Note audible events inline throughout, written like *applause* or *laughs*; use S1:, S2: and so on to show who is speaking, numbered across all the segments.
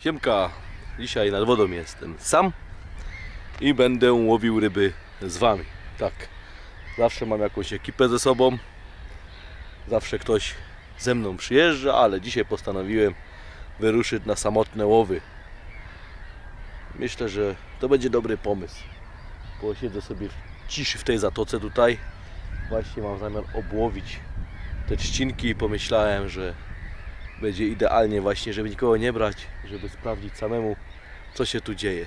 S1: Siemka, dzisiaj nad wodą jestem sam i będę łowił ryby z wami. Tak, zawsze mam jakąś ekipę ze sobą, zawsze ktoś ze mną przyjeżdża, ale dzisiaj postanowiłem wyruszyć na samotne łowy. Myślę, że to będzie dobry pomysł. Posiedzę sobie w ciszy w tej zatoce tutaj. Właśnie mam zamiar obłowić te trzcinki i pomyślałem, że będzie idealnie właśnie, żeby nikogo nie brać, żeby sprawdzić samemu, co się tu dzieje.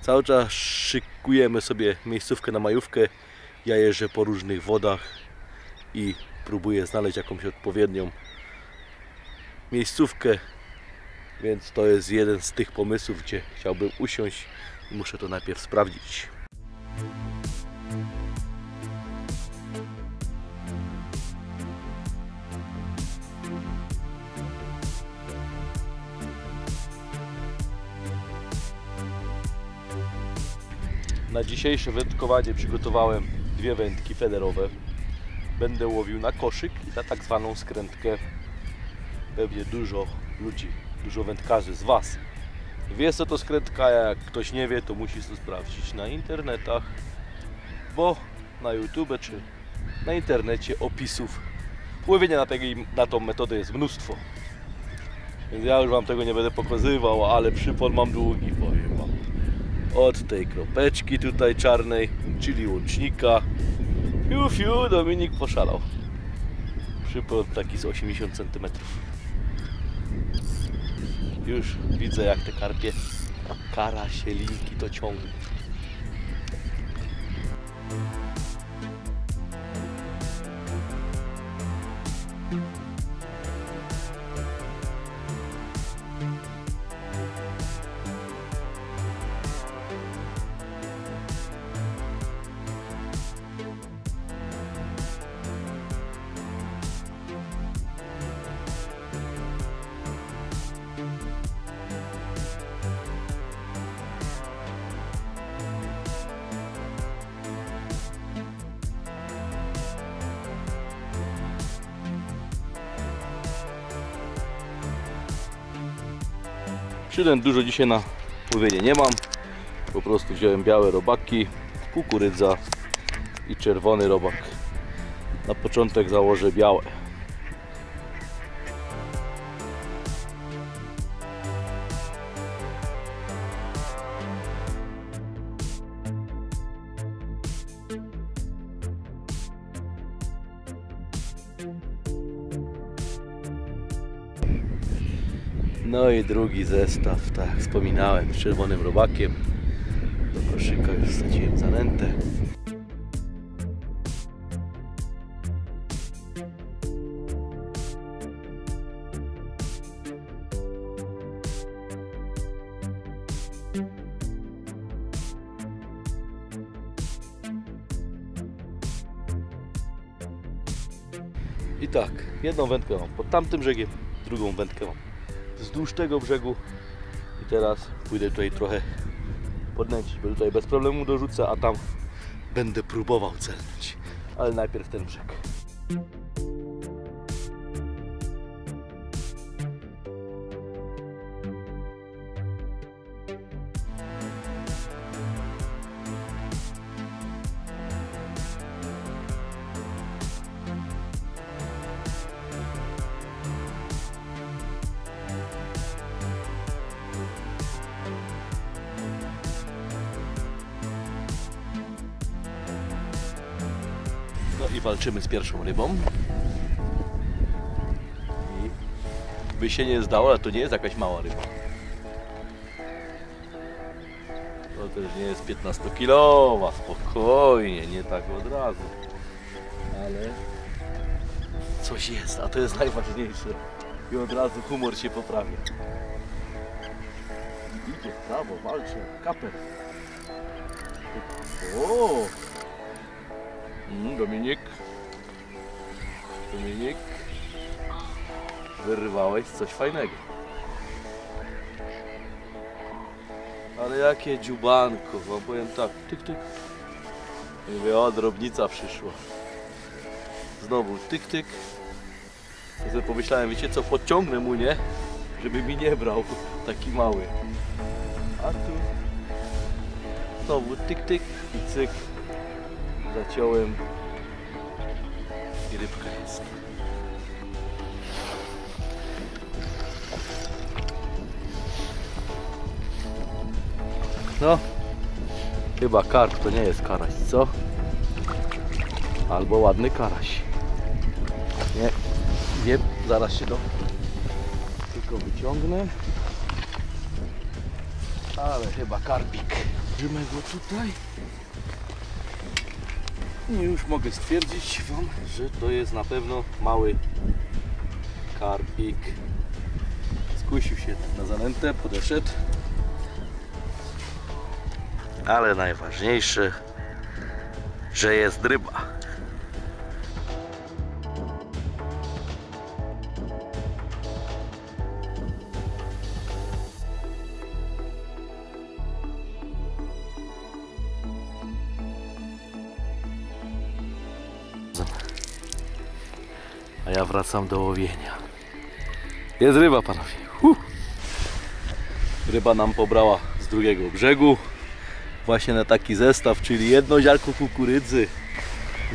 S1: Cały czas szykujemy sobie miejscówkę na majówkę. Ja jeżdżę po różnych wodach i próbuję znaleźć jakąś odpowiednią miejscówkę, więc to jest jeden z tych pomysłów, gdzie chciałbym usiąść i muszę to najpierw sprawdzić. Na dzisiejsze wędkowanie przygotowałem dwie wędki federowe. Będę łowił na koszyk i na tak zwaną skrętkę. Pewnie dużo ludzi, dużo wędkarzy z Was wie co to skrętka, jak ktoś nie wie, to musi to sprawdzić na internetach, bo na YouTube czy na internecie opisów łowienia na, tej, na tą metodę jest mnóstwo. Więc ja już Wam tego nie będę pokazywał, ale przypon mam długi, powiem. Od tej kropeczki tutaj czarnej, czyli łącznika. Fiu, fiu, Dominik poszalał. Przypon taki z 80 cm. Już widzę jak te karpie, karasie, linki to ciągną. Przydęt dużo dzisiaj na łowienie nie mam. Po prostu wziąłem białe robaki, kukurydza i czerwony robak. Na początek założę białe. No i drugi zestaw, tak wspominałem, z czerwonym robakiem. Do koszyka już wsadziłem zanętę. I tak, jedną wędkę mam pod tamtym brzegiem, drugą wędkę mam wzdłuż tego brzegu i teraz pójdę tutaj trochę podnęcić, bo tutaj bez problemu dorzucę, a tam będę próbował celnąć, ale najpierw ten brzeg. I walczymy z pierwszą rybą. I by się nie zdało, ale to nie jest jakaś mała ryba. To też nie jest 15-kilowa, spokojnie, nie tak od razu. Ale coś jest, a to jest najważniejsze. I od razu humor się poprawia. Idzie w prawo, walczy, kaper. O! Mm, Dominik. Dominik. Wyrwałeś coś fajnego. Ale jakie dziubanko, wam powiem tak, tyk tyk. I mówię, o drobnica przyszła. Znowu tyk tyk. Ja sobie pomyślałem, wiecie co, podciągnę mu, nie? Żeby mi nie brał. taki mały. A tu znowu tyk tyk i cyk. Zaciąłem rybka jest. No, chyba karp to nie jest karaś, co? Albo ładny karaś. Nie, wiem, zaraz się do tylko wyciągnę. Ale chyba karpik. Trzymaj go tutaj. I już mogę stwierdzić Wam, że to jest na pewno mały karpik. Skusił się na zanętę, podeszedł. Ale najważniejsze, że jest ryba. A ja wracam do łowienia. Jest ryba, panowie. Huh. Ryba nam pobrała z drugiego brzegu. Właśnie na taki zestaw, czyli jedno ziarko kukurydzy.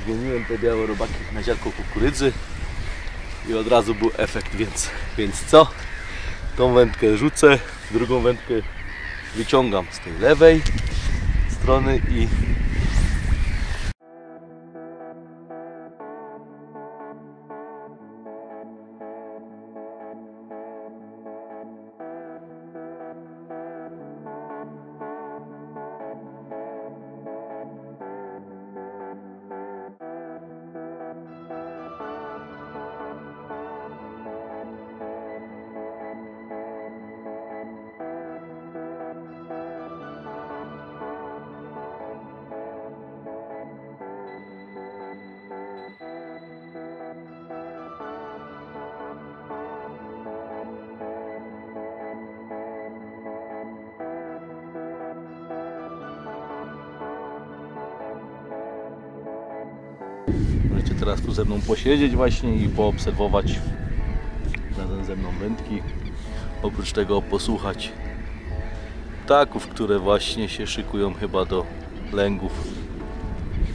S1: Zmieniłem te białe robaki na ziarko kukurydzy i od razu był efekt, więc, więc co? Tą wędkę rzucę, drugą wędkę wyciągam z tej lewej strony i Możecie teraz tu ze mną posiedzieć właśnie i poobserwować razem ze mną wędki. Oprócz tego posłuchać ptaków, które właśnie się szykują chyba do lęgów.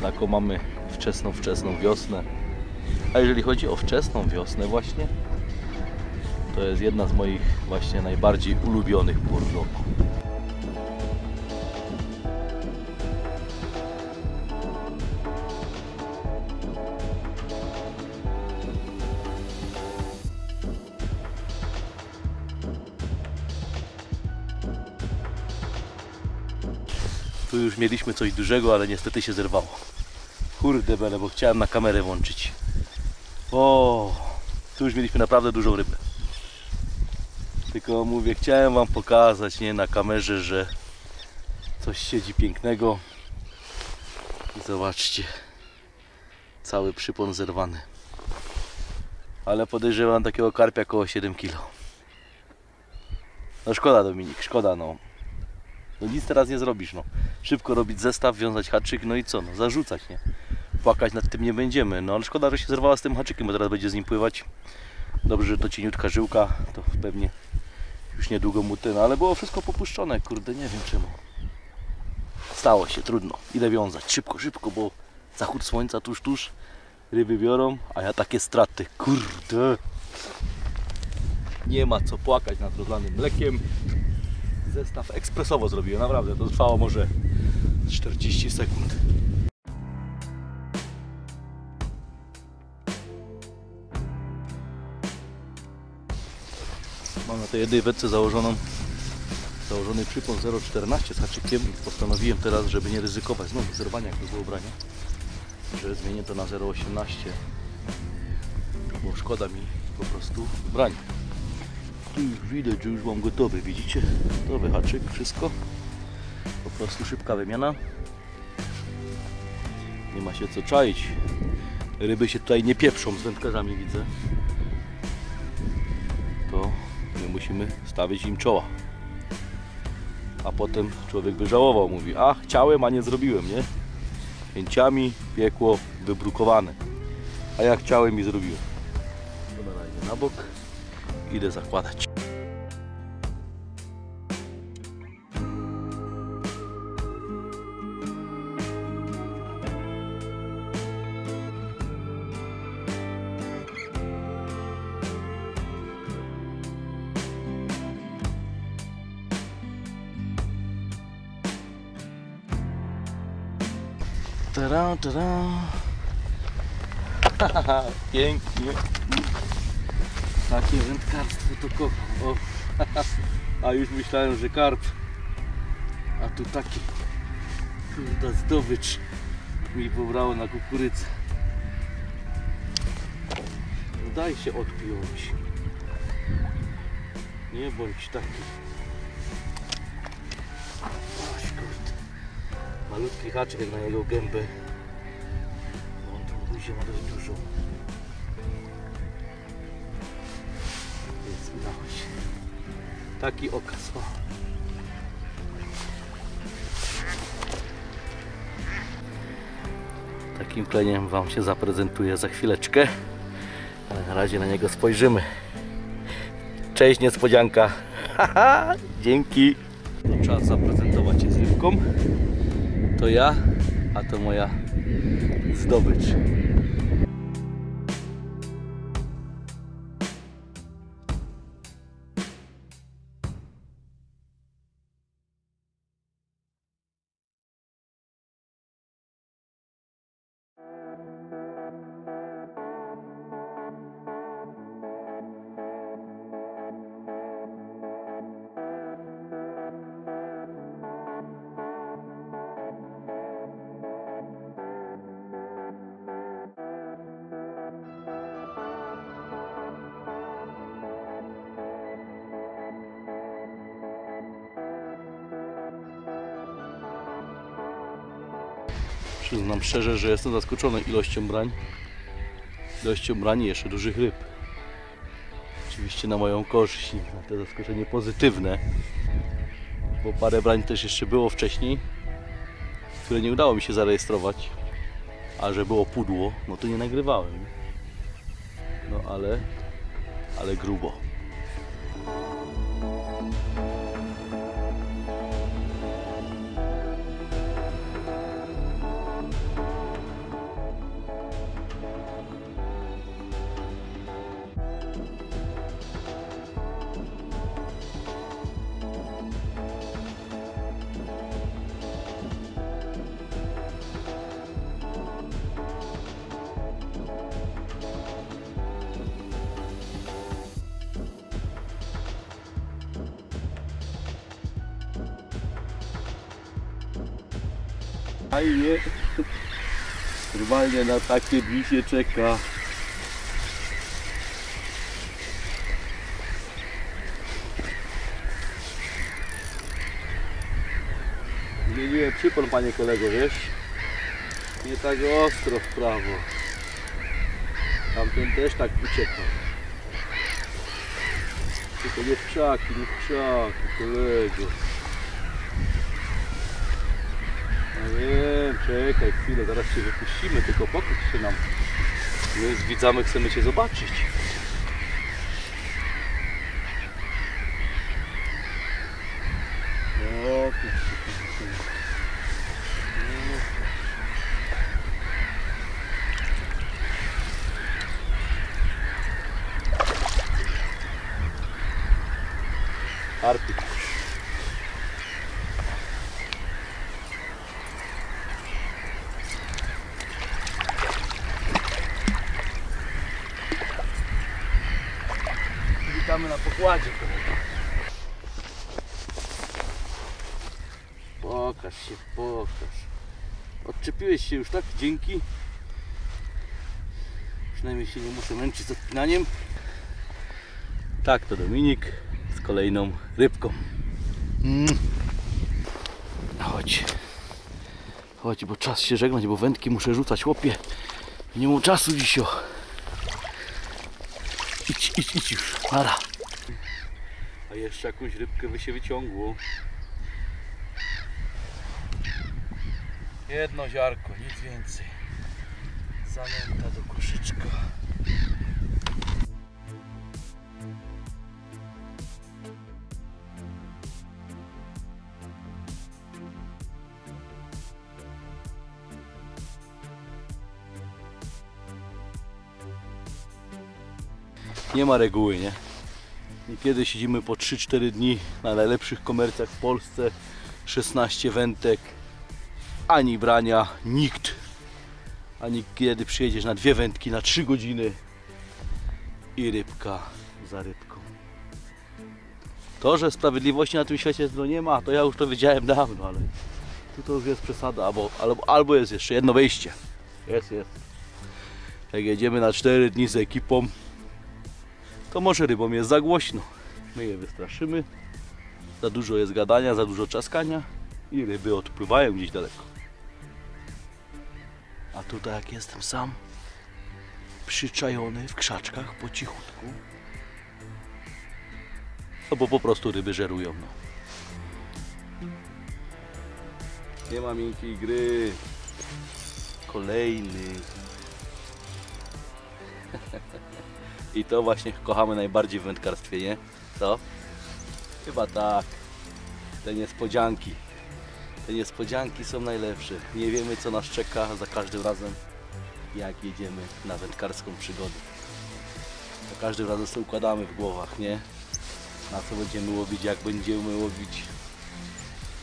S1: Taką mamy wczesną, wczesną wiosnę. A jeżeli chodzi o wczesną wiosnę właśnie, to jest jedna z moich właśnie najbardziej ulubionych pór roku. Tu już mieliśmy coś dużego, ale niestety się zerwało. Kurde bele, bo chciałem na kamerę włączyć. O, tu już mieliśmy naprawdę dużą rybę. Tylko mówię, chciałem wam pokazać, nie na kamerze, że coś siedzi pięknego. I zobaczcie, cały przypon zerwany. Ale podejrzewam takiego karpia około 7 kg. No szkoda Dominik, szkoda no. No nic teraz nie zrobisz, no. Szybko robić zestaw, wiązać haczyk, no i co, no zarzucać, nie? Płakać nad tym nie będziemy, no ale szkoda, że się zerwała z tym haczykiem, bo teraz będzie z nim pływać. Dobrze, że to cieniutka żyłka, to pewnie już niedługo mu ten, ale było wszystko popuszczone, kurde, nie wiem czemu. Stało się, trudno. Idę wiązać, szybko, szybko, bo zachód słońca tuż, tuż. Ryby biorą, a ja takie straty, kurde. Nie ma co płakać nad rozlanym mlekiem zestaw ekspresowo zrobiłem, naprawdę. To trwało może 40 sekund. Mam na tej jednej wędce założoną założony przypon 0,14 z haczykiem i postanowiłem teraz, żeby nie ryzykować znowu zerwania jak to ubrania, że zmienię to na 0,18 bo szkoda mi po prostu brania. Tu już widać, że już mam gotowy, widzicie? Gotowy haczyk, wszystko. Po prostu szybka wymiana. Nie ma się co czaić. Ryby się tutaj nie pieprzą z wędkarzami, widzę. To my musimy stawić im czoła. A potem człowiek by żałował, mówi, a chciałem, a nie zrobiłem, nie? Chęciami piekło wybrukowane. A ja chciałem i zrobiłem. To na razie na bok. Idę zakładać. Tara. Haha, *laughs* Pięknie. Takie wędkarstwo to kocham. O. *laughs* A już myślałem, że karp. A tu taki kurde zdobycz mi pobrało na kukurydzę. No Daj się odpiąć. Nie bądź taki. Oś kurde. Malutki haczyk na jego gębę. Bo On tą buzię ma dość dużą. Więc udało się. Taki okaz. O. Takim pleniem Wam się zaprezentuję za chwileczkę. Ale na razie na niego spojrzymy. Cześć niespodzianka. *laughs* Dzięki. Czas zaprezentować się z rybką. To ja, a to moja zdobycz. Przyznam szczerze, że jestem zaskoczony ilością brań. Ilością brań i jeszcze dużych ryb. Oczywiście na moją korzyść, na zaskoczenie pozytywne. Bo parę brań też jeszcze było wcześniej, które nie udało mi się zarejestrować. A że było pudło, no to nie nagrywałem. No ale, ale grubo. Fajnie. Normalnie na takie dni czeka. Zmieniłem przypon, panie kolego, wiesz? Nie tak ostro w prawo. Tamten też tak uciekał. Tylko nie w krzaki, nie w kolego. Wiem, czekaj chwilę, zaraz się wypuścimy, tylko pokój się nam. My z widzami chcemy Cię zobaczyć. No, ty się tam- No. Arpik. Witamy na pokładzie. Pokaż się, pokaż. Odczepiłeś się już, tak? Dzięki. Przynajmniej się nie muszę męczyć z odpinaniem. Tak, to Dominik z kolejną rybką. Mm. Chodź. Chodź, bo czas się żegnać, bo wędki muszę rzucać, chłopie. Nie mam czasu dziś. Idź, idź, idź już. Para. Jeszcze jakąś rybkę by się wyciągło. Jedno ziarko, nic więcej. Zanęta do koszyczka. Nie ma reguły, nie? Niekiedy siedzimy po 3-4 dni na najlepszych komercjach w Polsce. 16 wędek, ani brania, nikt ani kiedy przyjedziesz na dwie wędki na trzy godziny i rybka za rybką. To, że sprawiedliwości na tym świecie no nie ma, to ja już to wiedziałem dawno, ale tu to już jest przesada, albo, albo, albo jest jeszcze jedno wejście. Jest, jest. Jak jedziemy na 4 dni z ekipą, to może rybom jest za głośno. My je wystraszymy. Za dużo jest gadania, za dużo czaskania i ryby odpływają gdzieś daleko. A tutaj jak jestem sam, przyczajony w krzaczkach po cichutku, no bo po prostu ryby żerują. No. Nie ma miękkiej gry. Kolejny. *laughs* I to właśnie kochamy najbardziej w wędkarstwie, nie? Co? Chyba tak. Te niespodzianki. Te niespodzianki są najlepsze. Nie wiemy co nas czeka za każdym razem jak jedziemy na wędkarską przygodę. Za każdym razem sobie układamy w głowach, nie? Na co będziemy łowić, jak będziemy łowić.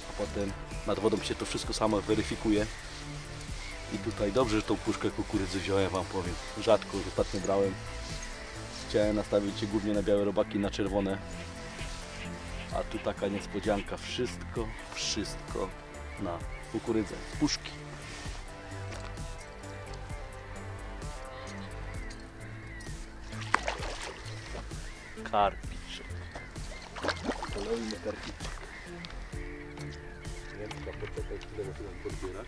S1: A potem nad wodą się to wszystko samo weryfikuje. I tutaj dobrze, że tą puszkę kukurydzy wziąłem, Wam powiem. Rzadko ostatnio brałem. Chciałem nastawić się głównie na białe robaki, na czerwone. A tu taka niespodzianka. Wszystko, wszystko na kukurydzę puszki. Karpiczek. Kolejny karpiczek. Wędka, poczekaj chwilę, bo tu mam podbierak.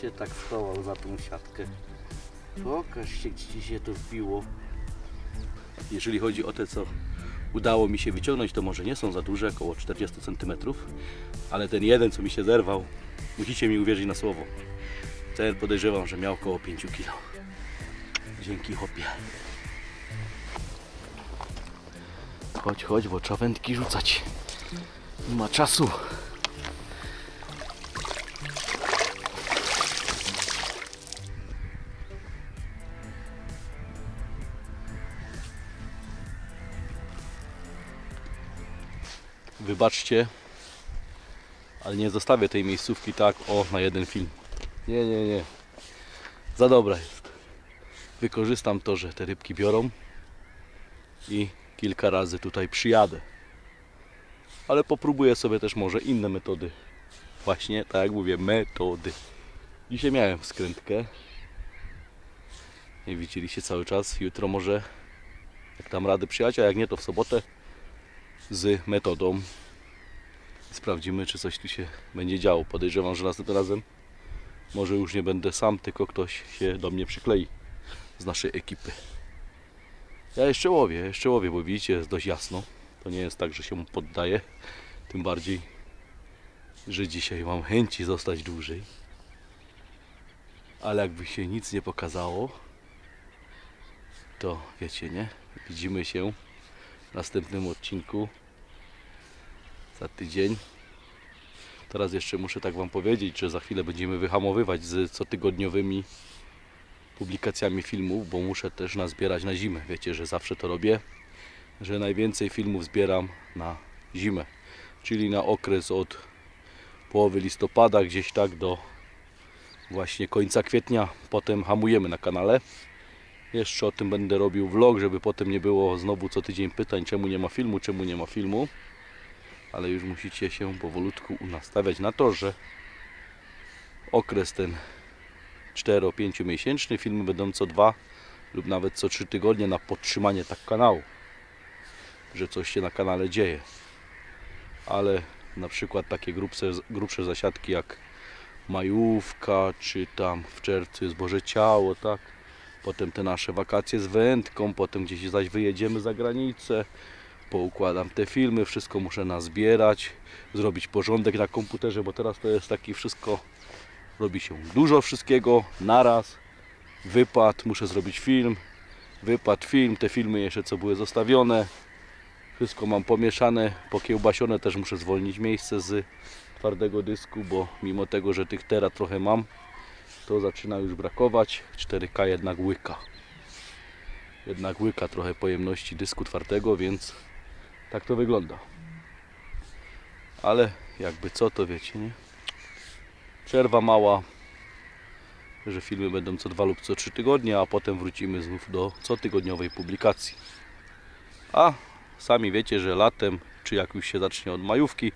S1: Się tak schował za tą siatkę. Pokaż się, gdzie się to wbiło. Jeżeli chodzi o te, co udało mi się wyciągnąć, to może nie są za duże, około 40 cm, ale ten jeden, co mi się zerwał, musicie mi uwierzyć na słowo. Ten podejrzewam, że miał około 5 kg. Dzięki hopie. Chodź, chodź, bo trzeba wędki rzucać. Nie ma czasu. Wybaczcie, ale nie zostawię tej miejscówki tak o na jeden film. Nie, nie, nie. Za dobra jest. Wykorzystam to, że te rybki biorą i kilka razy tutaj przyjadę. Ale popróbuję sobie też może inne metody. Właśnie tak jak mówię, metody. Dzisiaj miałem skrętkę. Nie widzieliście cały czas. Jutro może jak tam rady przyjechać, a jak nie to w sobotę z metodą. Sprawdzimy, czy coś tu się będzie działo. Podejrzewam, że następnym razem może już nie będę sam, tylko ktoś się do mnie przyklei z naszej ekipy. Ja jeszcze łowię, jeszcze łowię, bo widzicie, jest dość jasno. To nie jest tak, że się poddaję. Tym bardziej, że dzisiaj mam chęci zostać dłużej. Ale jakby się nic nie pokazało, to wiecie, nie? Widzimy się następnym odcinku za tydzień. Teraz jeszcze muszę tak Wam powiedzieć, że za chwilę będziemy wyhamowywać z cotygodniowymi publikacjami filmów, bo muszę też nazbierać na zimę. Wiecie, że zawsze to robię, że najwięcej filmów zbieram na zimę, czyli na okres od połowy listopada gdzieś tak do właśnie końca kwietnia. Potem hamujemy na kanale. Jeszcze o tym będę robił vlog, żeby potem nie było znowu co tydzień pytań, czemu nie ma filmu, czemu nie ma filmu. Ale już musicie się powolutku nastawiać na to, że okres ten 4-5 miesięczny, filmy będą co dwa lub nawet co 3 tygodnie na podtrzymanie tak kanału, że coś się na kanale dzieje. Ale na przykład takie grubsze, grubsze zasiadki jak majówka, czy tam w czerwcu jest Boże Ciało, tak? Potem te nasze wakacje z wędką, potem gdzieś zaś wyjedziemy za granicę, poukładam te filmy, wszystko muszę nazbierać, zrobić porządek na komputerze, bo teraz to jest taki wszystko, robi się dużo wszystkiego naraz, wypad, muszę zrobić film, wypad, film, te filmy jeszcze co były zostawione, wszystko mam pomieszane, pokiełbasione, też muszę zwolnić miejsce z twardego dysku, bo mimo tego, że tych tera trochę mam, to zaczyna już brakować. 4K jednak łyka. Jednak łyka trochę pojemności dysku twardego, więc tak to wygląda. Ale jakby co to wiecie, nie? Przerwa mała, że filmy będą co dwa lub co trzy tygodnie, a potem wrócimy znów do cotygodniowej publikacji. A sami wiecie, że latem, czy jak już się zacznie od majówki,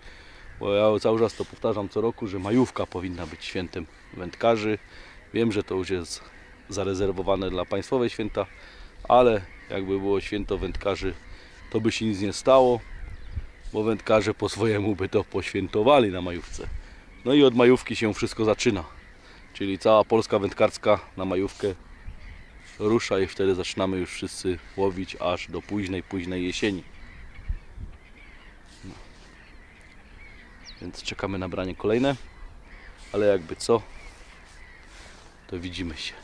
S1: bo ja cały czas to powtarzam co roku, że majówka powinna być świętem wędkarzy. Wiem, że to już jest zarezerwowane dla państwowe święta, ale jakby było święto wędkarzy, to by się nic nie stało, bo wędkarze po swojemu by to poświętowali na majówce. No i od majówki się wszystko zaczyna. Czyli cała Polska wędkarska na majówkę rusza i wtedy zaczynamy już wszyscy łowić aż do późnej, późnej jesieni. Więc czekamy na branie kolejne, ale jakby co, to widzimy się.